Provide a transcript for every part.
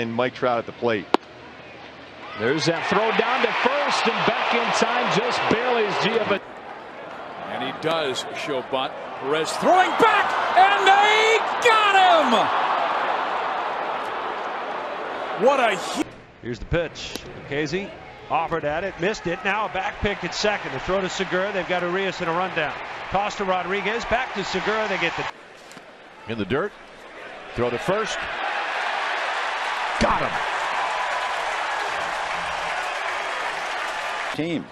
and Mike Trout at the plate. There's that throw down to first and back in time just barely as Gia. And he does show bunt. Perez throwing back and they got him. What a Here's the pitch. Casey offered at it, missed it. Now a back pick at second. The throw to Segura. They've got Urias in a rundown. Toss to Rodriguez. Back to Segura. They get the in the dirt. Throw to first. Got him. Team.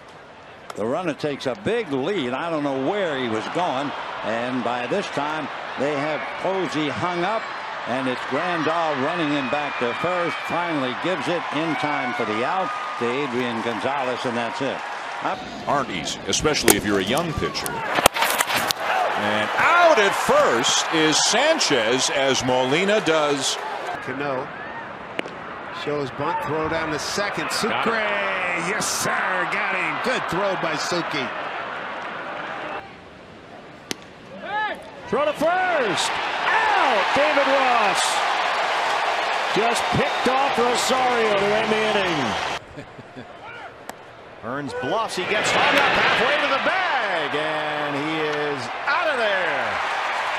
The runner takes a big lead. I don't know where he was going. And by this time, they have Posey hung up. And it's Grandal running him back to first. Finally gives it in time for the out to Adrian Gonzalez, and that's it. Up. Aren't easy, especially if you're a young pitcher. And out at first is Sanchez as Molina does. Cano shows bunt throw down to second. Sucre, yes sir, got him. Good throw by Suki. Throw to first. Out. David Ross just picked off Rosario to end the inning. Burns bluffs. He gets hung up halfway to the bag, and he is out of there.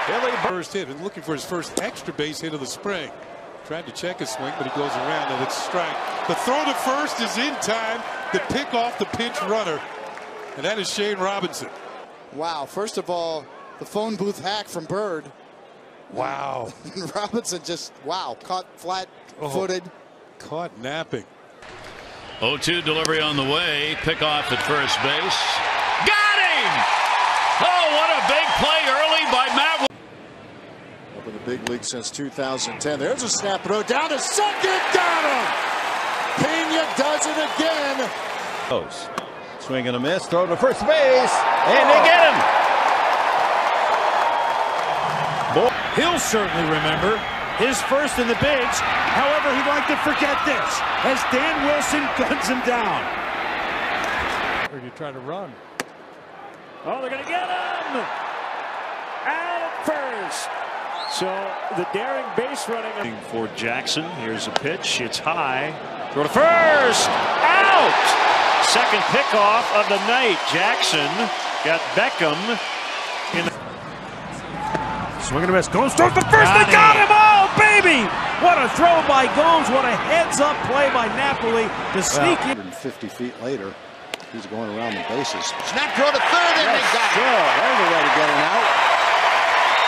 Billy first hit and looking for his first extra base hit of the spring. Tried to check his swing, but he goes around and it's strike. The throw to first is in time to pick off the pinch runner, and that is Shane Robinson. Wow! First of all, the phone booth hack from Bird. Wow. Robinson just, wow, caught flat-footed. Oh, caught napping. 0-2 delivery on the way. Pick off at first base. Got him! Oh, what a big play early by Matt. Up in the big league since 2010. There's a snap throw down to second. Got him! Pena does it again. Close. Swing and a miss. Throw to first base. And they get him. Boy. He'll certainly remember his first in the bigs. However, he'd like to forget this as Dan Wilson guns him down. Or you try to run. Oh, they're going to get him! Out at first. So the daring base running for Jackson. Here's a pitch. It's high. Throw to first. Out. Second pickoff of the night. Jackson got Beckham in the Swing and a miss. Gomes throws the first. Got they got him. Oh, baby. What a throw by Gomes. What a heads up play by Napoli to sneak well, in. 150 feet later, he's going around the bases. Snap throw to third, and yes, they got sure. him. There's a way to get him out.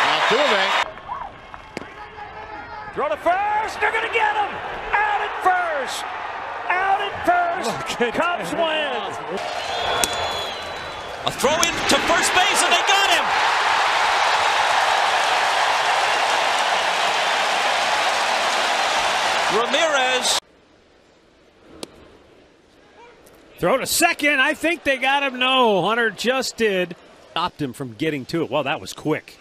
Altuve. Throw to first. They're going to get him. Out at first. Out at first. Cubs win. A throw in to first base, and they got him. Ramirez. Throw to second. I think they got him. No, Hunter just did. Stopped him from getting to it. Well, that was quick.